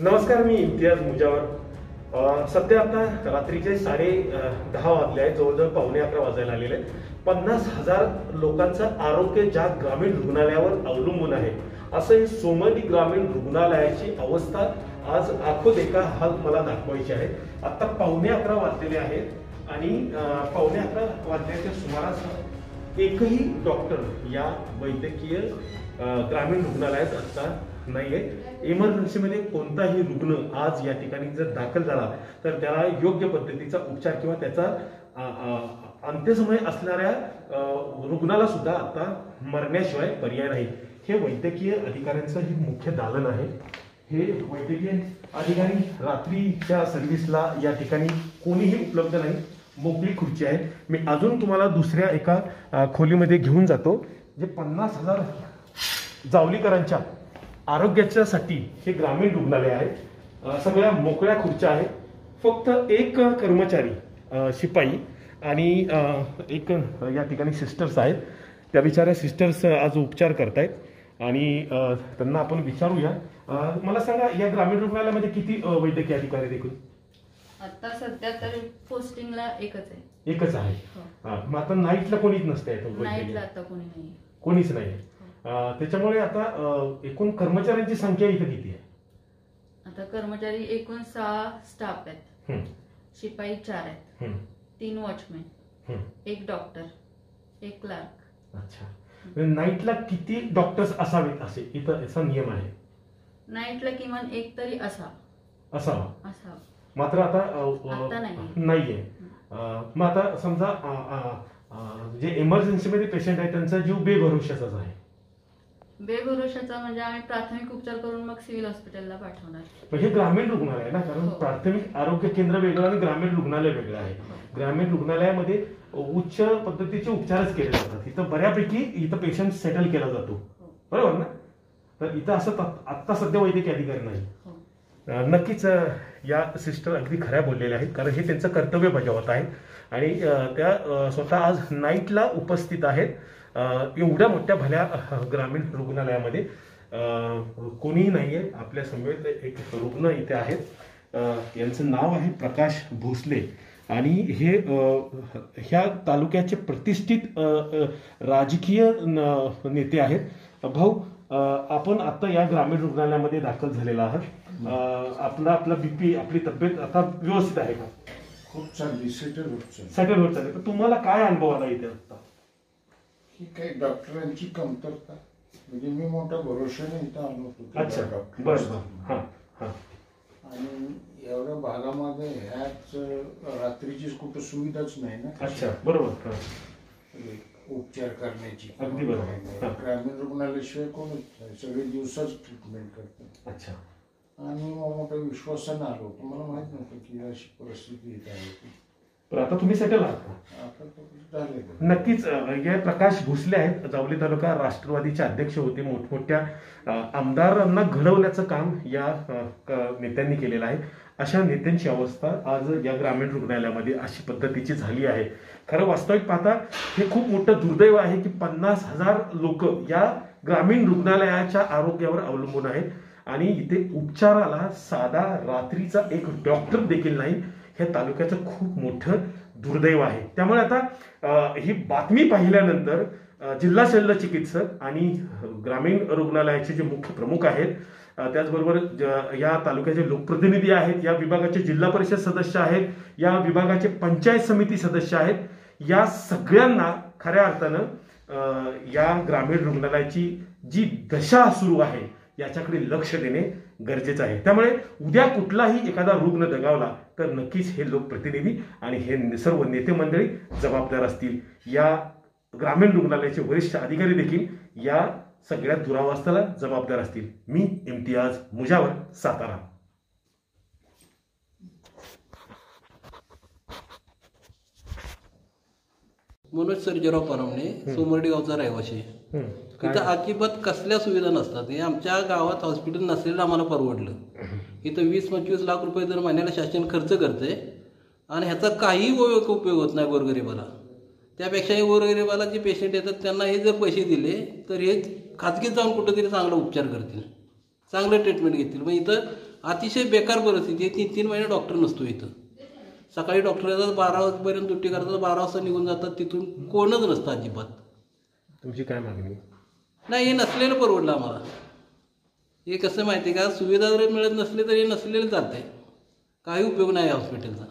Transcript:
नमस्कार मी इम्तियाज मुजावर. सध्या आता रात्रीचे साडे दहा वाजले आहेत. जवळजवळ पावणे अकरा वाजायला आलेले आहेत. पन्नास हजार लोकांचं आरोग्य ज्या ग्रामीण रुग्णालयावर अवलंबून आहे. असं हे सोमनी ग्रामीण रुग्णालयाची अवस्था आज आखो देखा हाल मला दाखवायची आहे. आता पावणे अकरा वाजलेले आहेत आणि पावणे अकरा वाजल्याच्या सुमारास एकही डॉक्टर या वैद्यकीय ग्रामीण रुग्णालयात आता नाहीये. इमर्जन्सीमध्ये कोणताही रुग्ण आज या ठिकाणी जर दाखल झाला तर त्याला योग्य पद्धतीचा उपचार किंवा त्याचा अंत्यसमय असणाऱ्या रुग्णाला सुद्धा आता मरण्याशिवाय पर्याय नाही. हे वैद्यकीय अधिकाऱ्यांचं हे मुख्य दालन आहे. हे वैद्यकीय अधिकारी रात्रीच्या सर्व्हिसला या ठिकाणी कोणीही उपलब्ध नाही. मोकळी खुर्ची आहे. मी अजून तुम्हाला दुसऱ्या एका खोलीमध्ये घेऊन जातो जे पन्नास हजार जावलीकरांच्या आरोग्याच्यासाठी हे ग्रामीण रुग्णालय आहे. सगळ्या मोकळ्या खुर्च्या आहेत. फक्त एक कर्मचारी शिपाई आणि एक या ठिकाणी सिस्टर्स आहेत. त्या बिचाऱ्या सिस्टर्स आज उपचार करतायत. आणि त्यांना आपण विचारूया. मला सांगा या ग्रामीण रुग्णालयामध्ये किती वैद्यकीय अधिकारी एकूण आता सध्या तर पोस्टिंगला एकच आहे. एकच आहे. हो. मग आता नाईटला कोणीच नसतंय कोणीच नाही त्याच्यामुळे आता एकूण कर्मचाऱ्यांची संख्या इथं किती आहे? आता कर्मचारी एकूण सहा स्टाफ आहेत. शिपाई चार आहेत. तीन वॉचमॅन. एक डॉक्टर एक क्लार्क अच्छा. म्हणजे नाईटला किती डॉक्टर्स असावेत असे? इथं असा नियम आहे. नाईटला किमान एक तरी असा असावा. असा मात्र आता नाहीये. मग आता समजा जे इमर्जन्सीमध्ये पेशंट आहे त्यांचा जीव बेभरोशाचाच आहे. बेभरोशाचा म्हणजे आम्ही प्राथमिक उपचार करून मग सिव्हिल हॉस्पिटलला पाठवणार. हे ग्रामीण रुग्णालय आहे ना कारण हो. प्राथमिक आरोग्य केंद्र वेगळं आणि ग्रामीण रुग्णालय वेगळं आहे. ग्रामीण रुग्णालयामध्ये उच्च पद्धतीचे उपचारच केले जातात. इथं बऱ्यापैकी इथं पेशंट सेटल केला जातो. हो. बरोबर ना? तर इथं असं आत्ता सध्या वैद्यकीय अधिकारी नाही हो. अ, नक्कीच अ, या सिस्टर अगदी खऱ्या बोललेल्या आहेत कारण हे त्यांचं कर्तव्य बजावत आहेत आणि अ, त्या अ, स्वतः आज नाईटला उपस्थित आहेत. एवढ्या मोठ्या भल्या ग्रामीण रुग्णालयामध्ये कोणीही नाहीये. आपल्या समवेत एक रुग्ण इथे आहेत. यांचं नाव आहे प्रकाश भोसले. आणि हे ह्या तालुक्याचे प्रतिष्ठित राजकीय नेते आहेत. भाऊ आपण आता या ग्रामीण रुग्णालयामध्ये दाखल झालेला आहात. आपला आपला बीपी आपली तब्येत आता व्यवस्थित आहे का? खूप चांगली सेटल होत चालली. सेटल होत चालेल. तर तुम्हाला काय अनुभव आला इथे आता? ही काही डॉक्टरांची कमतरता. म्हणजे मी मोठा भरोशाने इथं आलो होतो. अच्छा डॉक्टर हां हां. आणि एवढ्या भागामध्ये ह्याच रात्रीची कुठं सुविधाच नाही ना. अच्छा बरोबर हां. म्हणजे उपचार करण्याची अगदी बरोबर. हा. ग्रामीण रुग्णालयाशिवाय कोणच नाही. सगळे दिवसाच ट्रीटमेंट करतात. अच्छा. आणि मग मोठ्या विश्वासानं आलो होतो. मला माहीत नव्हतं की अशी परिस्थिती इथं आहे. ती. तर आता तुम्ही सेटल आहात नक्कीच हे प्रकाश भोसले आहेत. जावली तालुका राष्ट्रवादीचे अध्यक्ष होते मोठमोठ्या आमदारांना घडवण्याचं काम या नेत्यांनी केलेलं आहे. अशा नेत्यांची अवस्था आज या ग्रामीण रुग्णालयामध्ये अशी पद्धतीची झाली आहे. खरं वास्तविक पाहता हे खूप मोठं दुर्दैव आहे की पन्नास हजार लोक या ग्रामीण रुग्णालयाच्या आरोग्यावर अवलंबून आहेत. आणि इथे उपचाराला साधा रात्रीचा एक डॉक्टर देखील नाही हे तालुक्याचं खूप मोठं दुर्दैव आहे. त्यामुळे आता ही बातमी पाहिल्यानंतर जिल्हा शल्य चिकित्सक आणि ग्रामीण रुग्णालयाचे जे मुख्य प्रमुख आहेत त्याचबरोबर ज- या तालुक्याचे लोकप्रतिनिधी आहेत या विभागाचे जिल्हा परिषद सदस्य आहेत या विभागाचे पंचायत समिती सदस्य आहेत या सगळ्यांना खऱ्या अर्थानं या ग्रामीण रुग्णालयाची जी दशा सुरू आहे याच्याकडे लक्ष देणे गरजेचं आहे. त्यामुळे उद्या कुठलाही एखादा रुग्ण दगावला तर नक्कीच हे लोकप्रतिनिधी आणि हे सर्व नेते मंडळी जबाबदार असतील. या ग्रामीण रुग्णालयाचे वरिष्ठ अधिकारी देखील या सगळ्या दुरावस्थेला जबाबदार असतील. मी इम्तियाज मुजावर सातारा. मनोज सर्जेराव परमणे सोमर्डी गावचा. हं, इथं अजिबात कसल्या सुविधा नसतात. हे आमच्या गावात हॉस्पिटल नसलेलं आम्हाला परवडलं. इथं वीस पंचवीस लाख रुपये दर महिन्याला शासन खर्च करते आणि ह्याचा काही उपयोग होत नाही गोरगरिबाला. त्यापेक्षा हे गोरगरिबाला जे पेशंट येतात त्यांना हे जर पैसे दिले तर हे खाजगीत जाऊन कुठंतरी चांगला उपचार करतील. चांगलं ट्रीटमेंट घेतील. मग इथं अतिशय बेकार परिस्थिती आहे. तीन तीन महिने डॉक्टर नसतो इथं. सकाळी डॉक्टर येतात बारा वाजेपर्यंत ड्युटी करतात बारा वाजता निघून जातात तिथून कोणच नसतं अजिबात. तुमची काय मागणी? नाही हे नसलेलं परवडलं आम्हाला. हे कसं माहिती आहे का सुविधा जरी मिळत नसली तरी हे नसलेलं चालतंय. काही उपयोग नाही हॉस्पिटलचा